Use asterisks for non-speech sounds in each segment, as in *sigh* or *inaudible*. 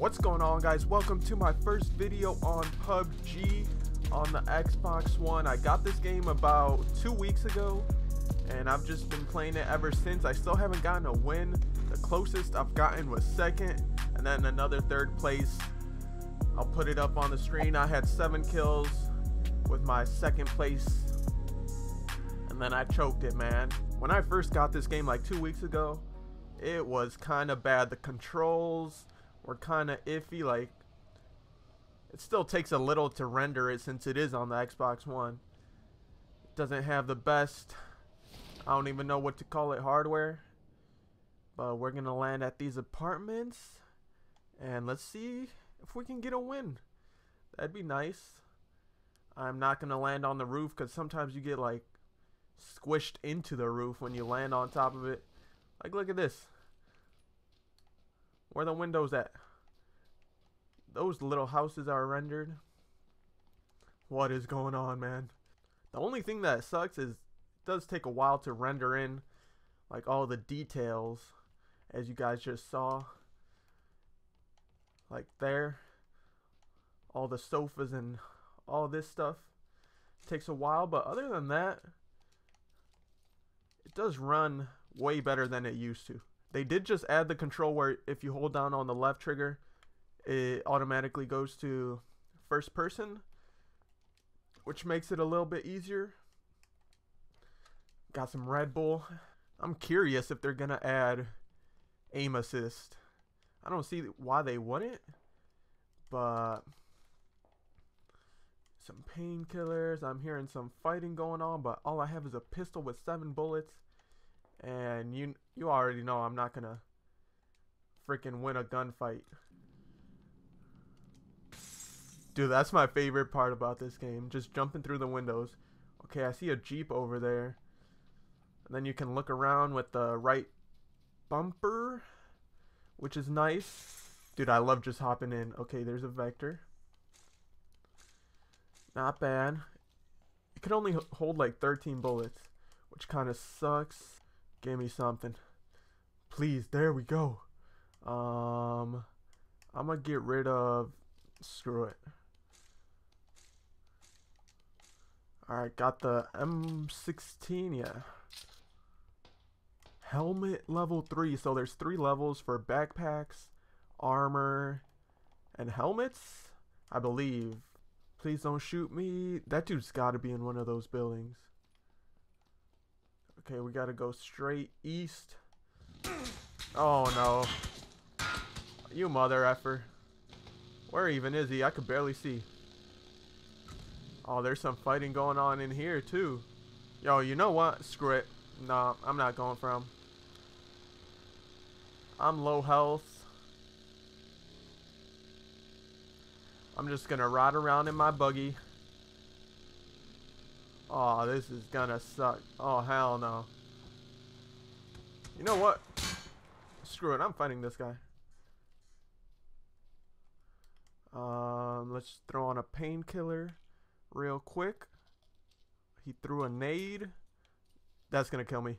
What's going on guys? Welcome to my first video on PUBG on the Xbox One. I got this game about two weeks ago and I've just been playing it ever since. I still haven't gotten a win. The closest I've gotten was second and then another third place. I'll put it up on the screen. I had seven kills with my second place and then I choked it man. When I first got this game like two weeks ago, it was kind of bad. The controls were kind of iffy. Like, it still takes a little to render it since it is on the Xbox One. It doesn't have the best, I don't even know what to call it, hardware. But we're going to land at these apartments. And let's see if we can get a win. That'd be nice. I'm not going to land on the roof because sometimes you get like squished into the roof when you land on top of it. Like, look at this. Where the windows at? Those little houses are rendered. What is going on, man? The only thing that sucks is it does take a while to render in like all the details as you guys just saw. Like there. All the sofas and all this stuff. It takes a while, but other than that, it does run way better than it used to. They did just add the control where if you hold down on the left trigger, it automatically goes to first person, which makes it a little bit easier. Got some Red Bull. I'm curious if they're going to add aim assist. I don't see why they wouldn't, but some painkillers. I'm hearing some fighting going on, but all I have is a pistol with seven bullets. And you you already know I'm not gonna freaking win a gunfight. Dude, that's my favorite part about this game. Just jumping through the windows. Okay, I see a Jeep over there. And then you can look around with the right bumper, which is nice. Dude, I love just hopping in. Okay, there's a Vector. Not bad. It can only hold like 13 bullets, which kind of sucks. Give me something. Please, there we go. Um, I'm gonna get rid of, screw it. Alright, got the M16, yeah. Helmet level 3, so there's three levels for backpacks, armor, and helmets, I believe. Please don't shoot me. That dude's gotta be in one of those buildings. Okay, we gotta go straight east. Oh no. You mother effer. Where even is he? I could barely see. Oh, there's some fighting going on in here too. Yo, you know what? Screw it. Nah, I'm not going for him. I'm low health. I'm just gonna ride around in my buggy. Oh, this is gonna suck. Oh, hell no. You know what? Screw it, I'm fighting this guy. Um, let's throw on a painkiller real quick. He threw a nade. That's gonna kill me.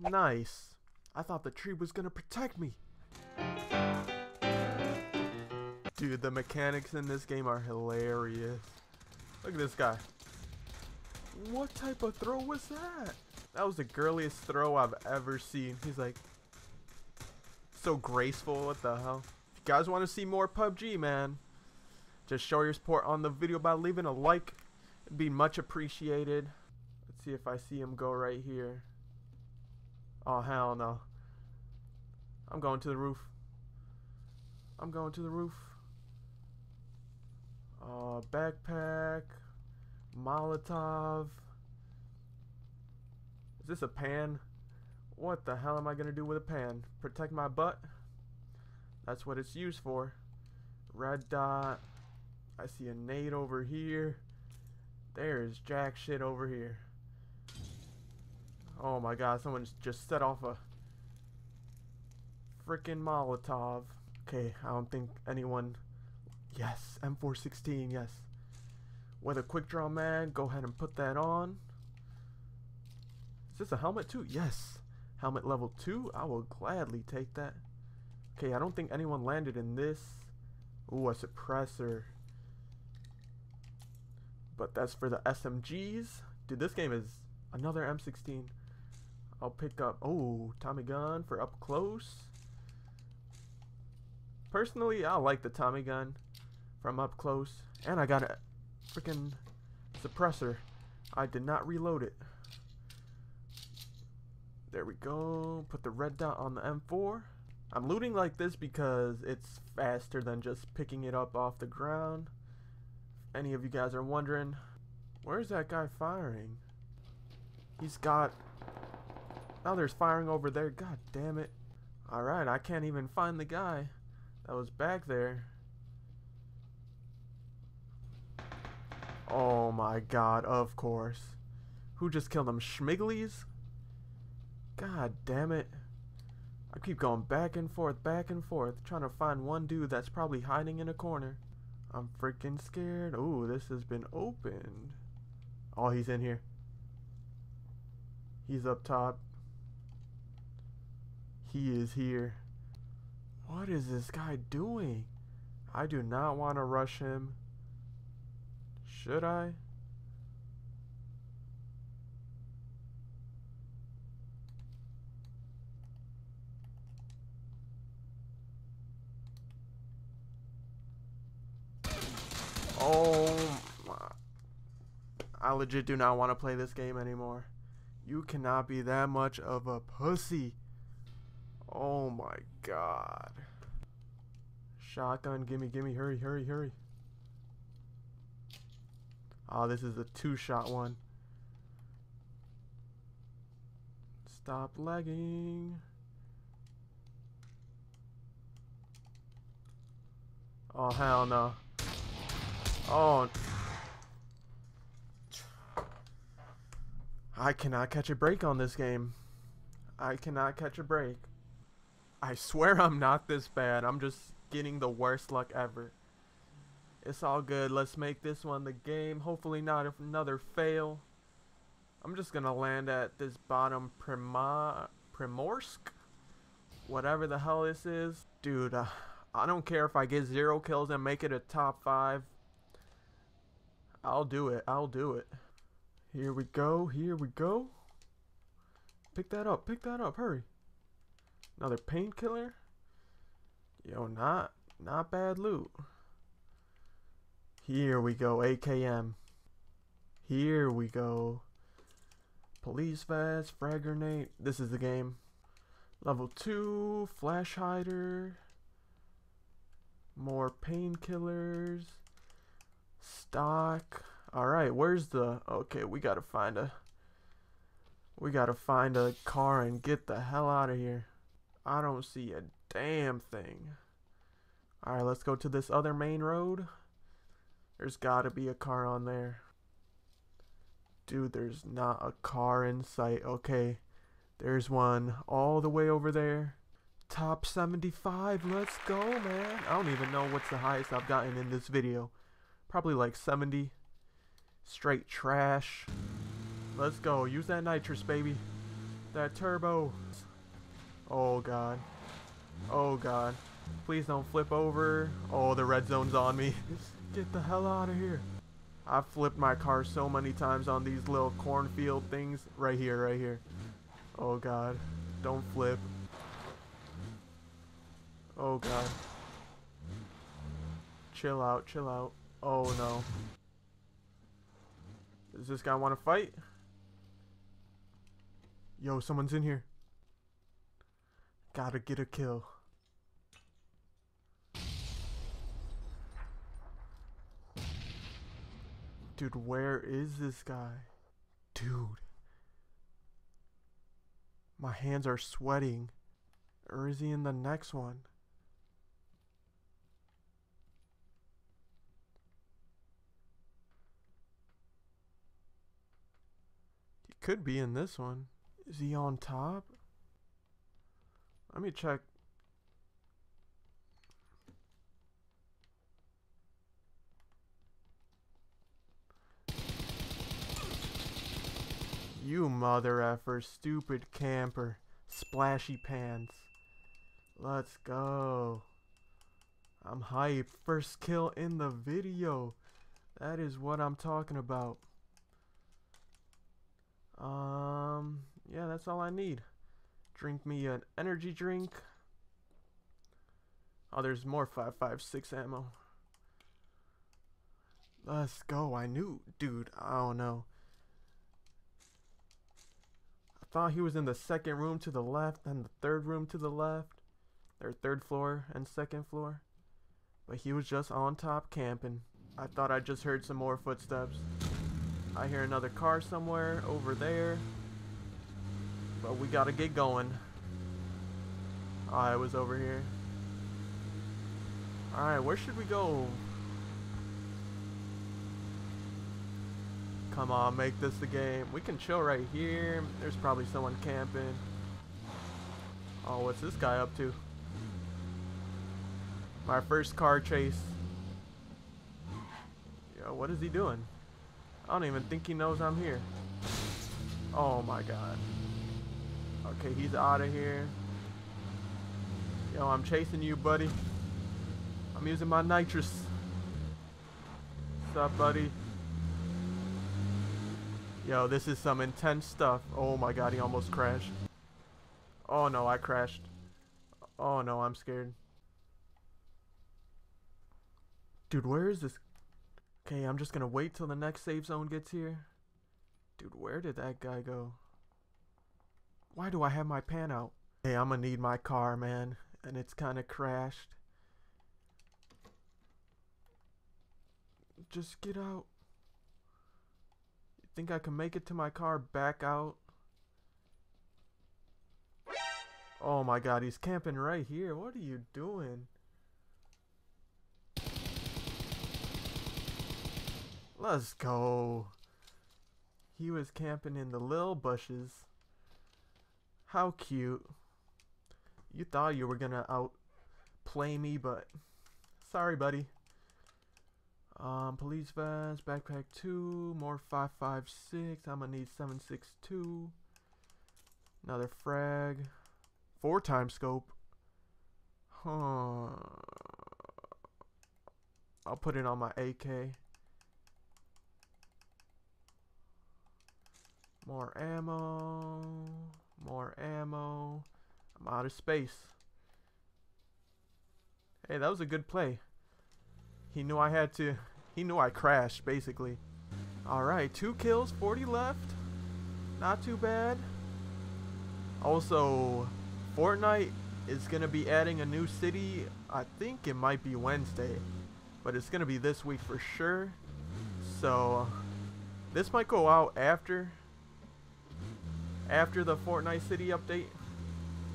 Nice. I thought the tree was gonna protect me. Dude, the mechanics in this game are hilarious. Look at this guy. What type of throw was that? That was the girliest throw I've ever seen. He's like, so graceful. What the hell? If you guys want to see more PUBG, man, just show your support on the video by leaving a like. It'd be much appreciated. Let's see if I see him go right here. Oh, hell no. I'm going to the roof. I'm going to the roof. Uh, backpack. Molotov. Is this a pan? What the hell am I going to do with a pan? Protect my butt? That's what it's used for. Red dot. I see a nade over here. There's jack shit over here. Oh my god, someone's just set off a freaking Molotov. Okay, I don't think anyone Yes, M416, yes. With a quick draw go ahead and put that on. Is this a helmet too? Yes. Helmet level 2? I will gladly take that. Okay, I don't think anyone landed in this. Ooh, a suppressor. But that's for the SMGs. Dude, this game is another M16. I'll pick up, oh, Tommy gun for up close. Personally, I like the Tommy gun from up close. And I got a freaking suppressor. I did not reload it. There we go. Put the red dot on the M4. I'm looting like this because it's faster than just picking it up off the ground. If any of you guys are wondering, where's that guy firing? He's got... Now there's firing over there. God damn it. Alright, I can't even find the guy that was back there. Oh my god, of course. Who just killed them? Schmiglies? God damn it. I keep going back and forth, back and forth, trying to find one dude that's probably hiding in a corner. I'm freaking scared. Ooh, this has been opened. Oh, he's in here. He's up top. He is here. What is this guy doing? I do not want to rush him. Should I? Oh my. I legit do not want to play this game anymore. You cannot be that much of a pussy. Oh my god. Shotgun, gimme, gimme, hurry, hurry, hurry. Oh, this is a two-shot one. Stop lagging. Oh, hell no. Oh. I cannot catch a break on this game. I cannot catch a break. I swear I'm not this bad. I'm just getting the worst luck ever. It's all good. Let's make this one the game. Hopefully not another fail. I'm just going to land at this bottom Prima Primorsk. Whatever the hell this is. Dude, uh, I don't care if I get zero kills and make it a top five. I'll do it. I'll do it. Here we go. Here we go. Pick that up. Pick that up. Hurry. Another painkiller. Yo, not not bad loot. Here we go. AKM. Here we go. Police vest, frag grenade. This is the game. Level 2, flash hider. More painkillers stock. Alright, where's the... Okay, we gotta find a... We gotta find a car and get the hell out of here. I don't see a damn thing. Alright, let's go to this other main road. There's gotta be a car on there. Dude, there's not a car in sight. Okay, there's one all the way over there. Top 75, let's go, man. I don't even know what's the highest I've gotten in this video. Probably like 70. Straight trash. Let's go. Use that nitrous, baby. That turbo. Oh, God. Oh, God. Please don't flip over. Oh, the red zone's on me. *laughs* Get the hell out of here. I've flipped my car so many times on these little cornfield things. Right here, right here. Oh, God. Don't flip. Oh, God. Chill out, chill out. Oh no. Does this guy want to fight? Yo, someone's in here. Gotta get a kill. Dude, where is this guy? Dude. My hands are sweating. Or is he in the next one? He could be in this one. Is he on top? Let me check. You mother effer, stupid camper. Splashy pants. Let's go. I'm hype. First kill in the video. That is what I'm talking about. Um, yeah, that's all I need. Drink me an energy drink. Oh, there's more 5.56 ammo. Let's go. I knew, dude. I don't know. I thought he was in the second room to the left and the third room to the left. Or third floor and second floor. But he was just on top camping. I thought I just heard some more footsteps. I hear another car somewhere over there. But we gotta get going. I was over here. Alright, where should we go? Come on, make this the game. We can chill right here. There's probably someone camping. Oh, what's this guy up to? My first car chase. Yo, what is he doing? I don't even think he knows I'm here. Oh my god. Okay, he's out of here. Yo, I'm chasing you, buddy. I'm using my nitrous. What's up, buddy? Yo, this is some intense stuff. Oh my god, he almost crashed. Oh no, I crashed. Oh no, I'm scared. Dude, where is this? Okay, I'm just gonna wait till the next safe zone gets here. Dude, where did that guy go? Why do I have my pan out? Hey, I'm gonna need my car, man. And it's kinda crashed. Just get out. Think I can make it to my car back out? Oh my god, he's camping right here. What are you doing? Let's go. He was camping in the little bushes. How cute. You thought you were gonna outplay me, but sorry, buddy. Um, police vest, backpack 2, more 556. I'm gonna need 762. Another frag. Four times scope. Huh. I'll put it on my AK. More ammo. More ammo. I'm out of space. Hey, that was a good play. He knew I had to... He knew I crashed, basically. Alright, two kills, 40 left. Not too bad. Also, Fortnite is going to be adding a new city. I think it might be Wednesday. But it's going to be this week for sure. So, this might go out after after the Fortnite City update,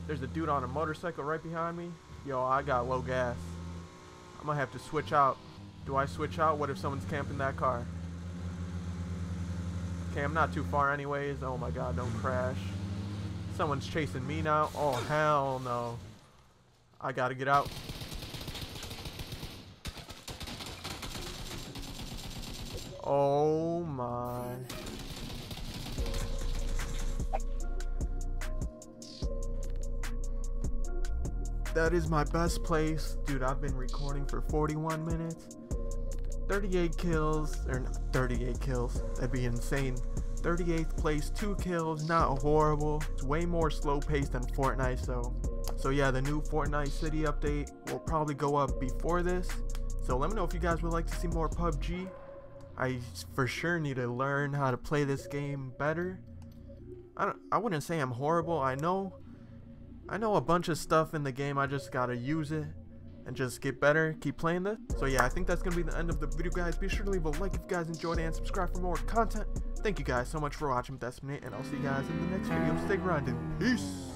there's a dude on a motorcycle right behind me. Yo, I got low gas. I'm gonna have to switch out. Do I switch out? What if someone's camping that car? Okay, I'm not too far anyways. Oh my god, don't crash. Someone's chasing me now. Oh, hell no. I gotta get out. Oh my. that is my best place. Dude, I've been recording for 41 minutes. 38 kills, or not 38 kills, that'd be insane. 38th place, 2 kills, not horrible. It's way more slow paced than Fortnite, so. So yeah, the new Fortnite City update will probably go up before this. So let me know if you guys would like to see more PUBG. I for sure need to learn how to play this game better. I don't I wouldn't say I'm horrible. I know I know a bunch of stuff in the game, I just gotta use it and just get better, keep playing this. So yeah, I think that's gonna be the end of the video, guys. Be sure to leave a like if you guys enjoyed and subscribe for more content. Thank you guys so much for watching. That's me, and I'll see you guys in the next video. Stay grinding. Peace.